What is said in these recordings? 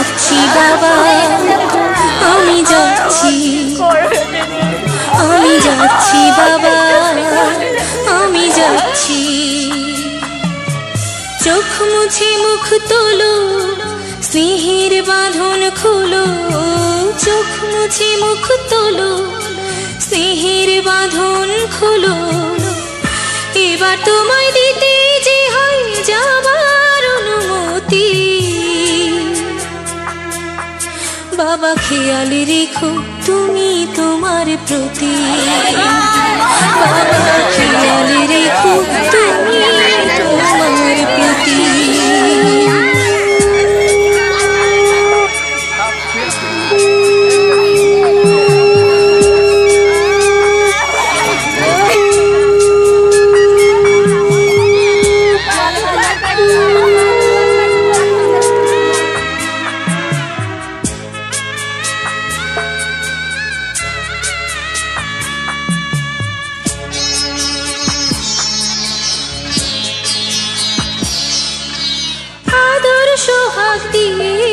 যাচ্ছি বাবা। আমি যাচ্ছি। আমি যাচ্ছি বাবা। আমি যাচ্ছি। চোখ মুছে মুখ তোলো, স্নেহের বাঁধন খুলো। চোখ মুছে মুখ তোলো, স্নেহের বাঁধন খুলো। এবার তোমায় বাবা খেয়াল রেখো তুমি তোমার প্রতি। বাবা খেয়াল রেখো তুমি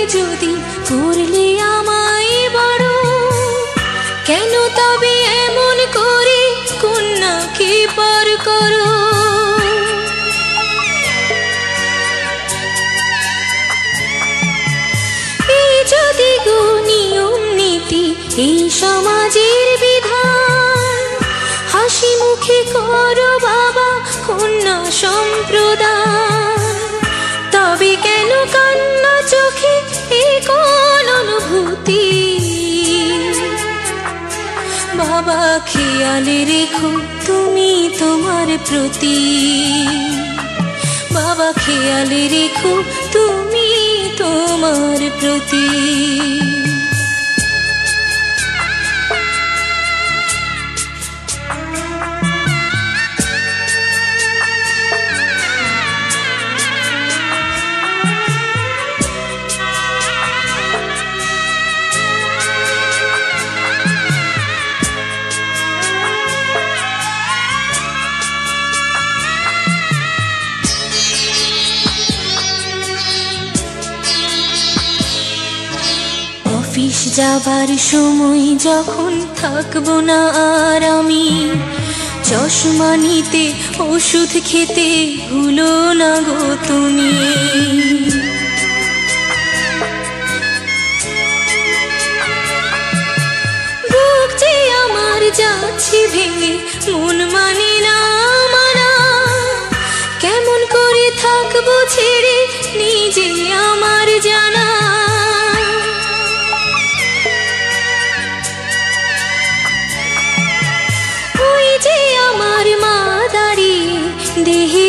যদি করলে আমায় বড় কেন তবে এমন করে কন্যাকে পর করো? যদি গো নীতি, এই সমাজের বিধান, হাসি মুখে করো বাবা কন্যা সম্প্রদান। বাবা খেয়ালে রেখো তুমি তোমার প্রতি। বাবা খেয়ালে রেখো তুমি তোমার প্রতি। যাবার সময় যখন থাকব না আর আমি, চশমা নিতে ওষুধ খেতে ভুলো না গো তুমি। বুক আমার যাচ্ছে ভেঙে, মন মানে না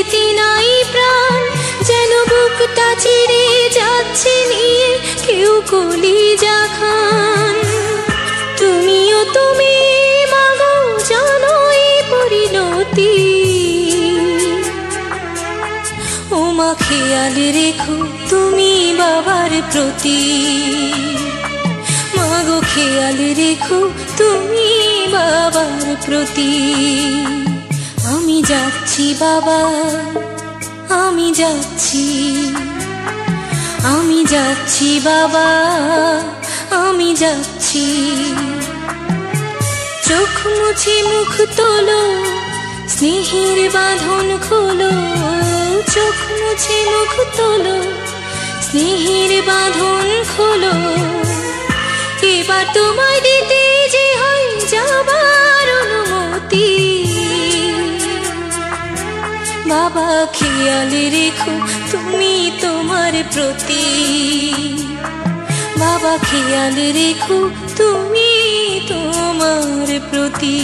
দেহেতে নাই প্রাণ, যেন বুকটা চিরে যাচ্ছে নিয়ে কেউ কলি খান তুমিও তুমি, মাগো জানো এই পরিণতি। ও মা খেয়াল রেখো তুমি বাবার প্রতি। মাগো খেয়াল রেখো তুমি বাবার প্রতি। আমি যাচ্ছি বাবা, আমি যাচ্ছি। আমি যাচ্ছি বাবা, আমি যাচ্ছি। চোখ মুছে মুখ তোলো, স্নেহের বাঁধন খোলো। চোখ মুছে মুখ তোলো, স্নেহের বাঁধন খোলো। এবার তোমায় দিতে যে হয় যাবার বাবা খেয়ালে রেখো তুমি তোমার প্রতি। বাবা খেয়ালে রেখো তুমি তোমার প্রতি।